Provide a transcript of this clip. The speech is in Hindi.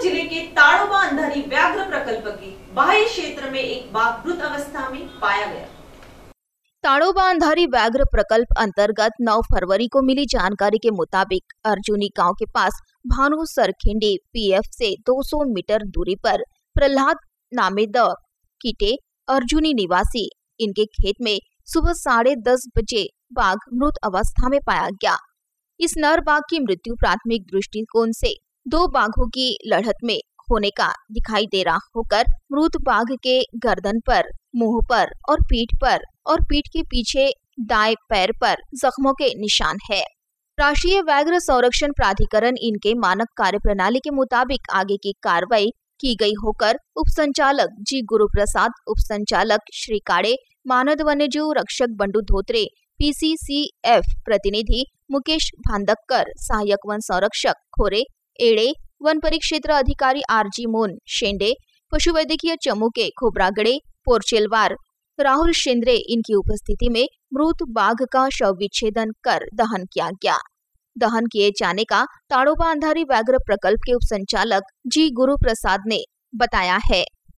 ज़िले के ताड़ोबा अंधारी व्याघ्र प्रकल्प के बाह्य क्षेत्र में एक बाघ मृत अवस्था में पाया गया। ताड़ोबा अंधारी व्याघ्र प्रकल्प अंतर्गत 9 फरवरी को मिली जानकारी के मुताबिक अर्जुनी गाँव के पास भानु सरखिंडी पीएफ से 200 मीटर दूरी पर प्रहलाद नामे द कीटे अर्जुनी निवासी, इनके खेत में सुबह साढ़े दस बजे बाघ मृत अवस्था में पाया गया। इस नर बाघ की मृत्यु प्राथमिक दृष्टिकोण से दो बाघों की लड़त में होने का दिखाई दे रहा होकर मृत बाघ के गर्दन पर, मुँह पर और पीठ पर और पीठ के पीछे दाएँ पैर पर जख्मों के निशान है। राष्ट्रीय व्याघ्र संरक्षण प्राधिकरण इनके मानक कार्य प्रणाली के मुताबिक आगे की कार्रवाई की गई होकर उप संचालक जी गुरु प्रसाद उप संचालक श्री काड़े, मानद वन्यजीव रक्षक बंडू धोत्रे, पीसीसीएफ प्रतिनिधि मुकेश भांदक्कर, सहायक वन संरक्षक खोरे एड़े, वन परिक्षेत्र अधिकारी आरजी मोन, शेंडे, पशुवैद्यकीय चमुके, खोबरागड़े, पोर्चेलवार, राहुल शिंद्रे इनकी उपस्थिति में मृत बाघ का शव विच्छेदन कर दहन किया गया। दहन किए जाने का ताड़ोबा अंधारी व्याघ्र प्रकल्प के उप संचालक जी गुरु प्रसाद ने बताया है।